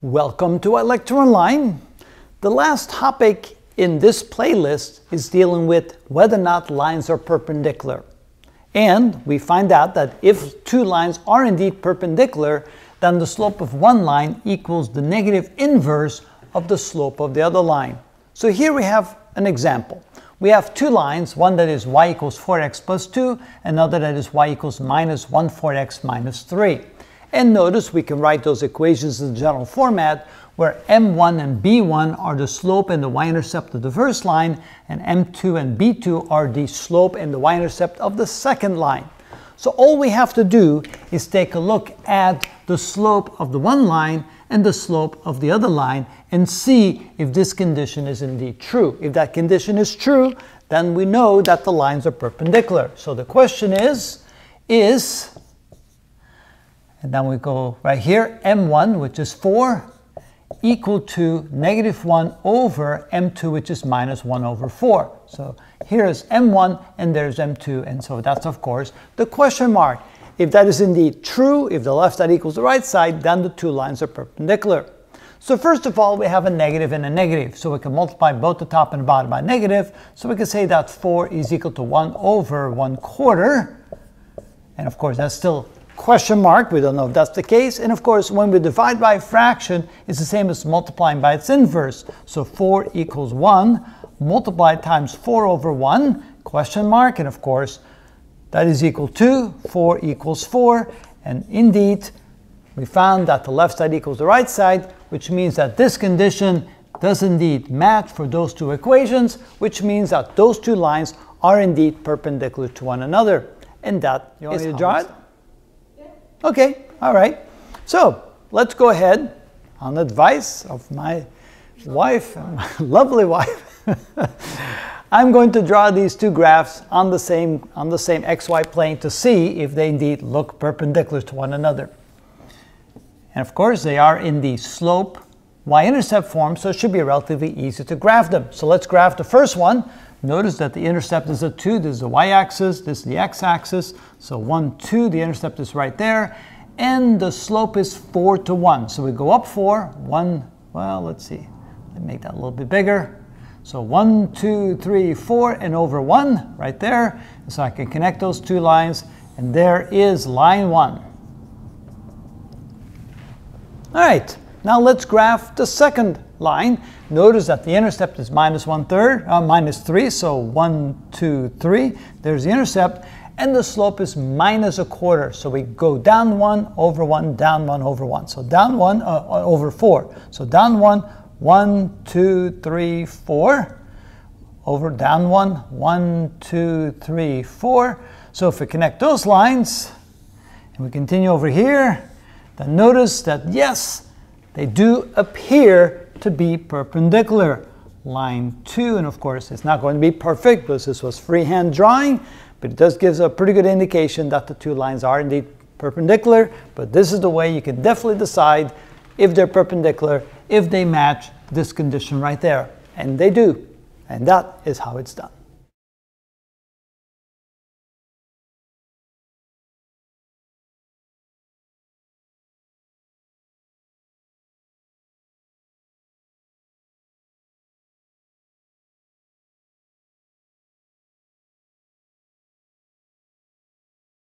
Welcome to ilectureonline. The last topic in this playlist is dealing with whether or not lines are perpendicular. And we find out that if two lines are indeed perpendicular, then the slope of one line equals the negative inverse of the slope of the other line. So here we have an example. We have two lines, one that is y equals 4x plus 2, another that is y equals minus 1 4x minus 3. And notice we can write those equations in the general format where m1 and b1 are the slope and the y-intercept of the first line, and m2 and b2 are the slope and the y-intercept of the second line. So all we have to do is take a look at the slope of the one line and the slope of the other line and see if this condition is indeed true. If that condition is true, then we know that the lines are perpendicular. So the question is, is and then we go right here, m1, which is 4, equal to negative 1 over m2, which is minus 1 over 4. So here is m1 and there's m2, and so that's, of course, the question mark. If that is indeed true, if the left side equals the right side, then the two lines are perpendicular. So first of all, we have a negative and a negative. So we can multiply both the top and the bottom by negative. So we can say that 4 is equal to 1 over 1 quarter. And of course, that's still question mark. We don't know if that's the case. And of course, when we divide by a fraction, it's the same as multiplying by its inverse. So 4 equals 1 multiplied times 4 over 1, question mark. And of course, that is equal to 4 equals 4. And indeed, we found that the left side equals the right side, which means that this condition does indeed match for those two equations, which means that those two lines are indeed perpendicular to one another. And that you want me to draw it? Okay, all right. So let's go ahead on advice of my wife, my lovely wife. I'm going to draw these two graphs on the same on the same xy plane to see if they indeed look perpendicular to one another. And of course, they are in the slope y-intercept form, so it should be relatively easy to graph them. So let's graph the first one. Notice that the intercept is a 2. This is the y-axis, this is the x-axis. So 1, 2, the intercept is right there. And the slope is 4 to 1. So we go up 4, 1, well, let's see. Let me make that a little bit bigger. So 1, 2, 3, 4, and over 1 right there. So I can connect those two lines. And there is line 1. All right, now let's graph the second line. Notice that the intercept is minus one third, uh, minus three, so one, two, three. There's the intercept, and the slope is minus a quarter. So we go down one, over one, down one, over one. So down one, uh, uh over four. So down one, one, two, three, four. Over down one, one, two, three, four. So if we connect those lines, and we continue over here, then notice that yes, they do appear to be perpendicular. Line 2, and of course it's not going to be perfect because this was freehand drawing, but it does give a pretty good indication that the two lines are indeed perpendicular, but this is the way you can definitely decide if they're perpendicular, if they match this condition right there. And they do. And that is how it's done.